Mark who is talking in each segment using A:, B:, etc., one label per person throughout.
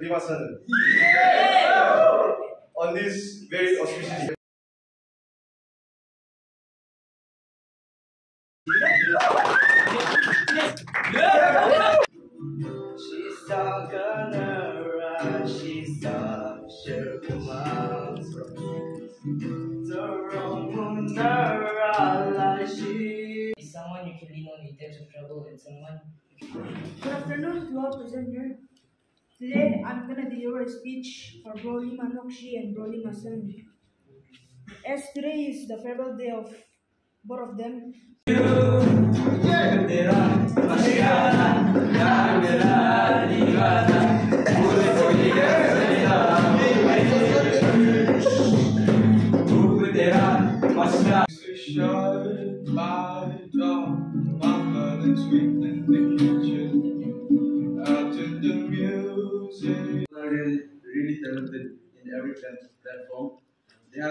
A: Limasan. On this very auspicious day.
B: She's all gonna rush, she's all sure comes The wrong woman, all she
C: is someone you can lean on in times of trouble and someone
D: Good afternoon to all present here. Today, I'm gonna deliver a speech for Broly Manokshi and Broly Masan. As today is the farewell day of both of them,
E: Shut my sweet in the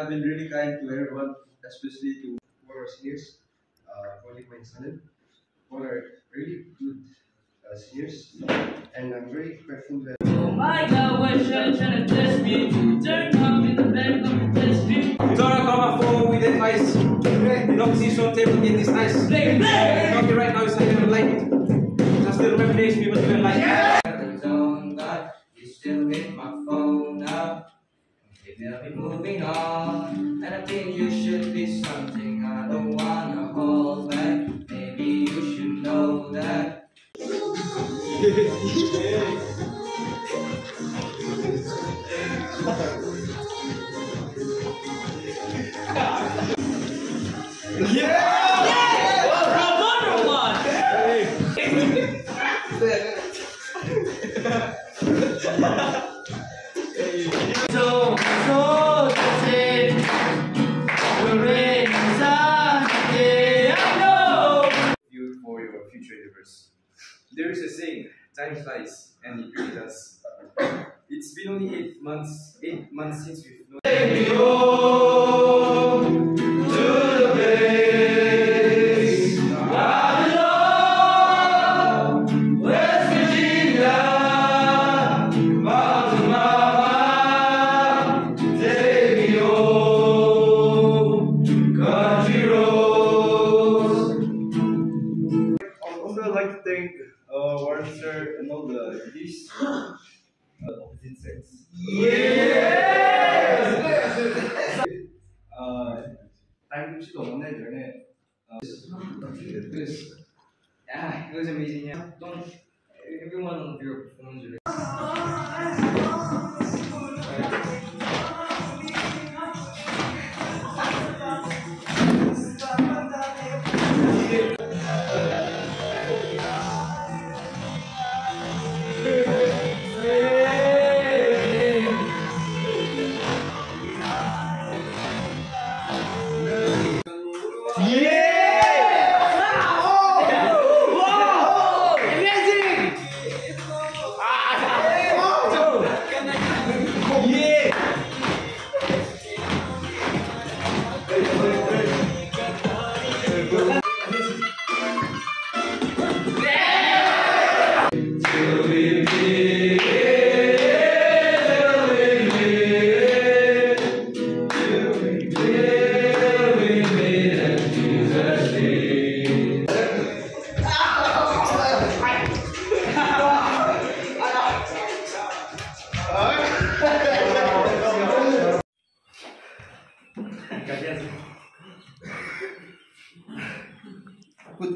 F: have been really kind to everyone, especially to all our seniors, uh, Holy Point Sanan. All are really good uh, seniors, and I'm very grateful that.
C: Oh my god, what you're trying to test me Turn up in the back of the test me
G: Dora come phone with advice. No position table in this nice.
C: Play, play!
G: Talking right now is I don't like it. I still remember days people didn't like it.
A: Time flies, and it really does. It's been only eight months, eight months since we've known. Warren sir and all the these uh, opposite sex. Uh, time to go on that journey.
B: Because, yeah, it was amazing. Yeah, don't everyone of your performance. really-
A: who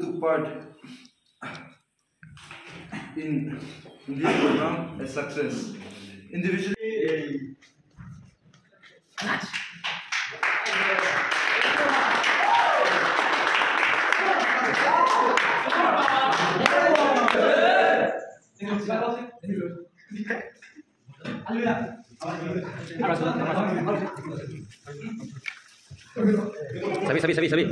A: took part in this program a success. Individually,
H: um, サビサビ